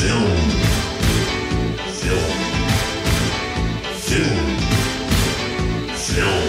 Film. Film. Film. Film.